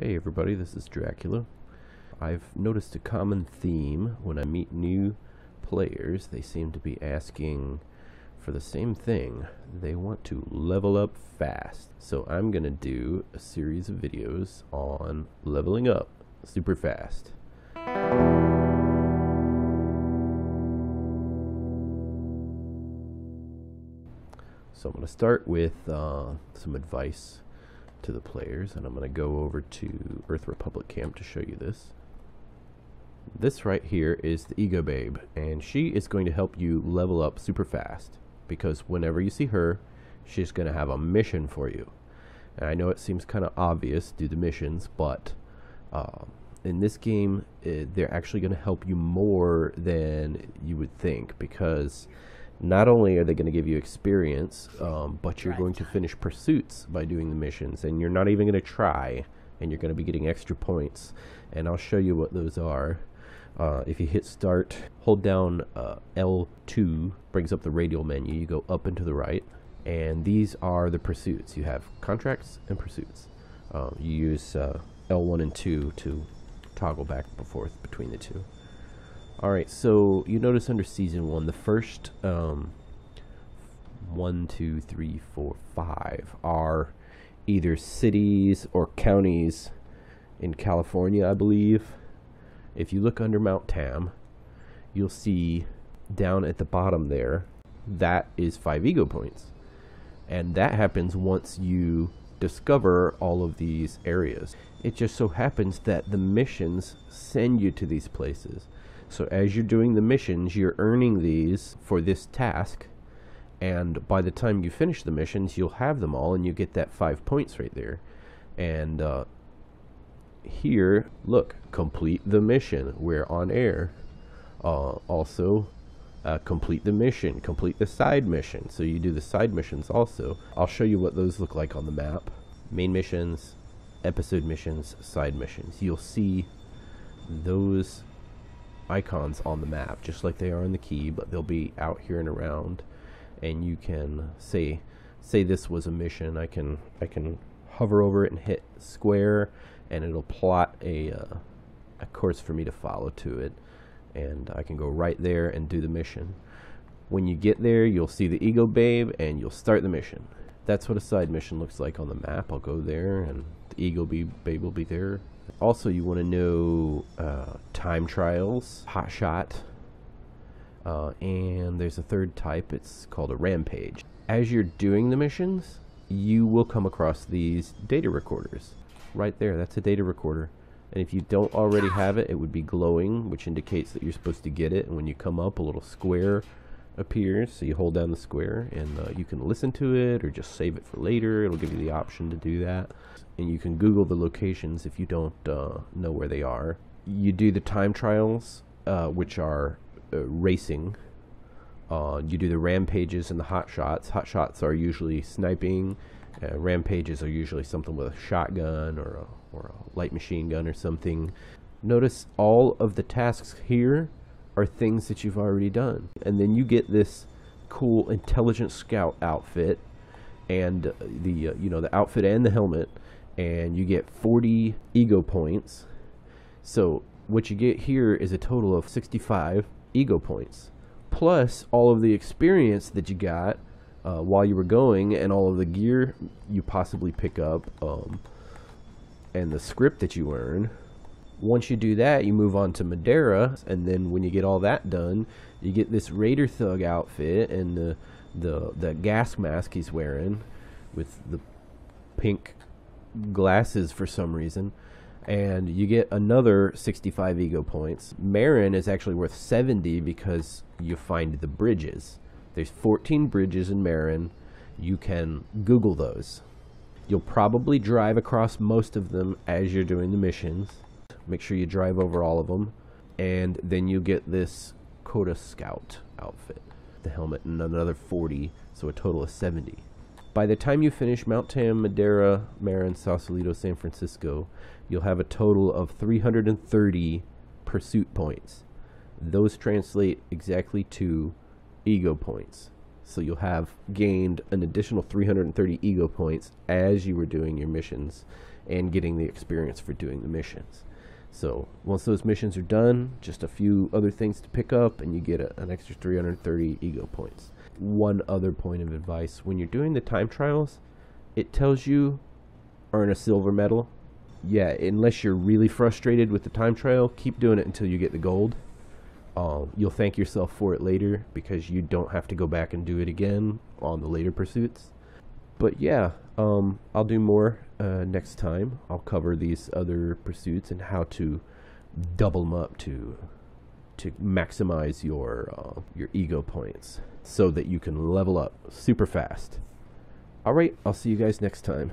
Hey everybody, this is DracSolo. I've noticed a common theme when I meet new players. They seem to be asking for the same thing. They want to level up fast. So I'm going to do a series of videos on leveling up super fast. So I'm going to start with uh, some advice to the players, and I'm going to go over to Earth Republic Camp to show you this. This right here is the Ego Babe, and she is going to help you level up super fast, because whenever you see her, she's going to have a mission for you. And I know it seems kind of obvious due to missions, but uh, in this game, uh, they're actually going to help you more than you would think, because not only are they going to give you experience, um, but you're going to finish pursuits by doing the missions, and you're not even going to try, and you're going to be getting extra points. And I'll show you what those are. Uh, if you hit start, hold down uh, L2, brings up the radial menu. You go up and to the right, and these are the pursuits. You have contracts and pursuits. Uh, you use uh, L1 and 2 to toggle back and forth between the two. Alright, so you notice under season one, the first um, one, two, three, four, five are either cities or counties in California, I believe. If you look under Mount Tam, you'll see down at the bottom there, that is five ego points. And that happens once you discover all of these areas. It just so happens that the missions send you to these places. So as you're doing the missions, you're earning these for this task. And by the time you finish the missions, you'll have them all and you get that five points right there. And uh, here, look, complete the mission. We're on air. Uh, also, uh, complete the mission, complete the side mission. So you do the side missions also. I'll show you what those look like on the map. Main missions, episode missions, side missions. You'll see those icons on the map, just like they are in the key, but they'll be out here and around, and you can say say this was a mission. I can I can hover over it and hit square, and it'll plot a uh, a course for me to follow to it, and I can go right there and do the mission. When you get there, you'll see the Ego Babe, and you'll start the mission. That's what a side mission looks like on the map. I'll go there, and the Ego Babe will be there also, you want to know uh, time trials, hot shot, uh, and there's a third type. It's called a rampage. As you're doing the missions, you will come across these data recorders. Right there, that's a data recorder. And if you don't already have it, it would be glowing, which indicates that you're supposed to get it. And when you come up, a little square appears. So you hold down the square and uh, you can listen to it or just save it for later. It'll give you the option to do that. And you can Google the locations if you don't uh, know where they are. You do the time trials, uh, which are uh, racing. Uh, you do the rampages and the hot shots. Hot shots are usually sniping. Rampages are usually something with a shotgun or a, or a light machine gun or something. Notice all of the tasks here are things that you've already done. And then you get this cool intelligent scout outfit and the uh, you know the outfit and the helmet and you get 40 ego points. So what you get here is a total of 65 ego points plus all of the experience that you got uh, while you were going and all of the gear you possibly pick up um, and the scrip that you earn once you do that, you move on to Madera, and then when you get all that done, you get this Raider Thug outfit and the the the gas mask he's wearing with the pink glasses for some reason. And you get another 65 ego points. Marin is actually worth 70 because you find the bridges. There's 14 bridges in Marin. You can Google those. You'll probably drive across most of them as you're doing the missions Make sure you drive over all of them. And then you get this Kota Scout outfit. The helmet and another 40, so a total of 70. By the time you finish Mount Tam, Madera, Marin, Sausalito, San Francisco, you'll have a total of 330 pursuit points. Those translate exactly to ego points. So you'll have gained an additional 330 ego points as you were doing your missions and getting the experience for doing the missions. So once those missions are done, just a few other things to pick up, and you get a, an extra 330 ego points. One other point of advice when you're doing the time trials, it tells you earn a silver medal. Yeah, unless you're really frustrated with the time trial, keep doing it until you get the gold. Um, you'll thank yourself for it later because you don't have to go back and do it again on the later pursuits but yeah, um, I'll do more uh, next time. I'll cover these other pursuits and how to double them up to to maximize your uh, your ego points so that you can level up super fast. All right, I'll see you guys next time.